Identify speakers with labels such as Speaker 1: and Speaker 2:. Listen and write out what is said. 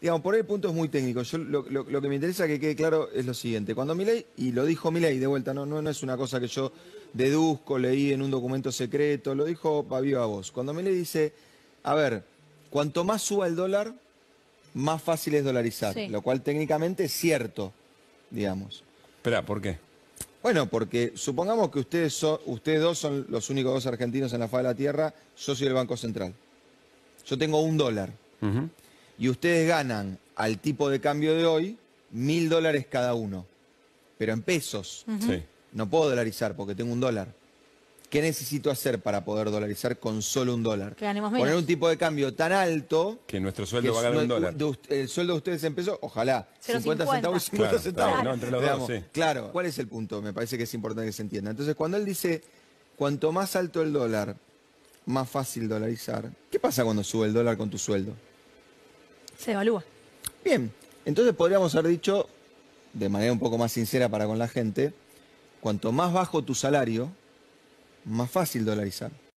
Speaker 1: digamos, por ahí el punto es muy técnico. Yo lo, lo- lo que me interesa que quede claro es lo siguiente. Cuando Milei, y lo dijo Milei de vuelta, no, no, no es una cosa que yo deduzco, leí en un documento secreto, lo dijo a viva voz. Cuando Milei dice, a ver, cuanto más suba el dólar, más fácil es dolarizar.
Speaker 2: Sí.
Speaker 1: Lo cual técnicamente es cierto, digamos.
Speaker 3: Espera, ¿por qué?
Speaker 1: Bueno, porque supongamos que ustedes, son, ustedes dos son los únicos dos argentinos en la faz de la Tierra, yo soy el Banco Central. Yo tengo un dólar. Y ustedes ganan al tipo de cambio de hoy mil dólares cada uno. Pero en pesos.
Speaker 3: Sí.
Speaker 1: No puedo dolarizar porque tengo un dólar. ¿Qué necesito hacer para poder dolarizar con solo un dólar?
Speaker 2: Que ganemos
Speaker 1: Poner un tipo de cambio tan alto
Speaker 3: Que nuestro sueldo
Speaker 1: que
Speaker 3: va a ganar un dólar.
Speaker 1: de el sueldo de ustedes en pesos, ojalá.
Speaker 2: 0,50.
Speaker 1: 50 centavos y 50
Speaker 3: Claro,
Speaker 1: centavos.
Speaker 3: ¿no? Entre los dos,
Speaker 1: Digamos,
Speaker 3: sí.
Speaker 1: Claro, ¿cuál es el punto? Me parece que es importante que se entienda. Entonces, cuando él dice, cuanto más alto el dólar, más fácil dolarizar, ¿qué pasa cuando sube el dólar con tu sueldo?
Speaker 2: Se evalúa.
Speaker 1: Bien, entonces podríamos haber dicho, de manera un poco más sincera para con la gente, cuanto más bajo tu salario, más fácil dolarizar.